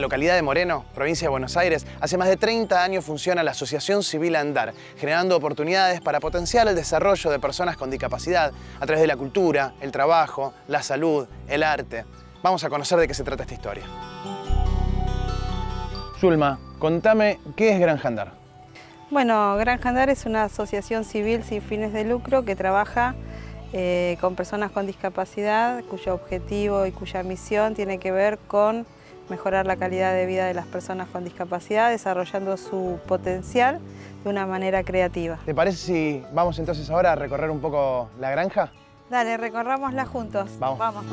localidad de Moreno, provincia de Buenos Aires, hace más de 30 años funciona la Asociación Civil Andar, generando oportunidades para potenciar el desarrollo de personas con discapacidad a través de la cultura, el trabajo, la salud, el arte. Vamos a conocer de qué se trata esta historia. Zulma, contame, ¿qué es Granja Andar? Bueno, Granja Andar es una asociación civil sin fines de lucro que trabaja eh, con personas con discapacidad, cuyo objetivo y cuya misión tiene que ver con mejorar la calidad de vida de las personas con discapacidad, desarrollando su potencial de una manera creativa. ¿Te parece si vamos entonces ahora a recorrer un poco la granja? Dale, recorrámosla juntos. Vamos. vamos.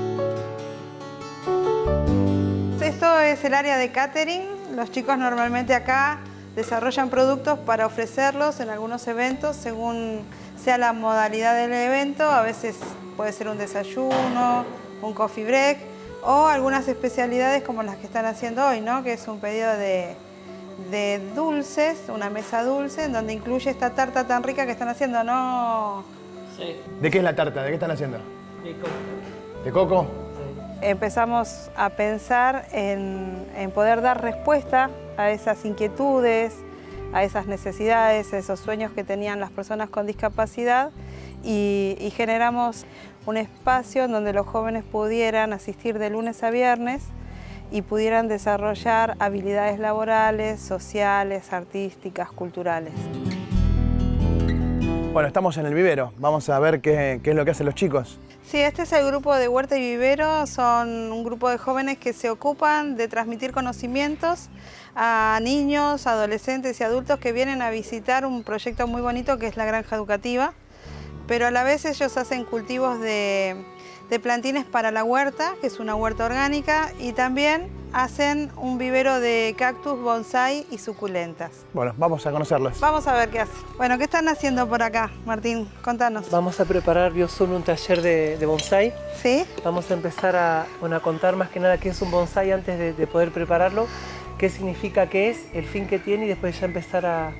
Esto es el área de catering. Los chicos normalmente acá desarrollan productos para ofrecerlos en algunos eventos según sea la modalidad del evento, a veces puede ser un desayuno, un coffee break o algunas especialidades como las que están haciendo hoy, ¿no? que es un pedido de, dulces, una mesa dulce, en donde incluye esta tarta tan rica que están haciendo, ¿no? Sí. ¿De qué es la tarta? ¿De qué están haciendo? De coco. ¿De coco? Empezamos a pensar en, en poder dar respuesta a esas inquietudes, a esas necesidades, a esos sueños que tenían las personas con discapacidad y, generamos un espacio en donde los jóvenes pudieran asistir de lunes a viernes y pudieran desarrollar habilidades laborales, sociales, artísticas, culturales. Bueno, estamos en el vivero. Vamos a ver qué, qué, es lo que hacen los chicos. Sí, este es el grupo de Huerta y Vivero. Son un grupo de jóvenes que se ocupan de transmitir conocimientos a niños, adolescentes y adultos que vienen a visitar un proyecto muy bonito que es la granja educativa, pero a la vez ellos hacen cultivos de, plantines para la huerta, que es una huerta orgánica, y también hacen un vivero de cactus, bonsai y suculentas. Bueno, vamos a conocerlos. Vamos a ver qué hacen. Bueno, ¿qué están haciendo por acá, Martín? Contanos. Vamos a preparar solo un taller de, bonsai. ¿Sí? Vamos a empezar a, contar más que nada qué es un bonsai antes de, de poder prepararlo qué significa qué es, el fin que tiene y después ya empezar a,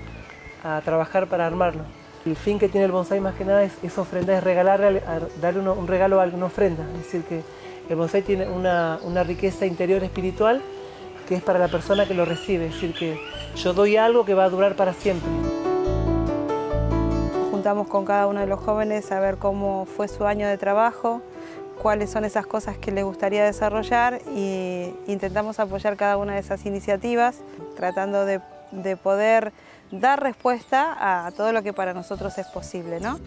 trabajar para armarlo. El fin que tiene el bonsai más que nada es, ofrendar, es regalarle, darle un regalo a alguna ofrenda. Es decir, que el bonsai tiene una, riqueza interior espiritual que es para la persona que lo recibe. Es decir, que yo doy algo que va a durar para siempre. Juntamos con cada uno de los jóvenes a ver cómo fue su año de trabajo, cuáles son esas cosas que les gustaría desarrollar e intentamos apoyar cada una de esas iniciativas, tratando de, poder dar respuesta a todo lo que para nosotros es posible. ¿no?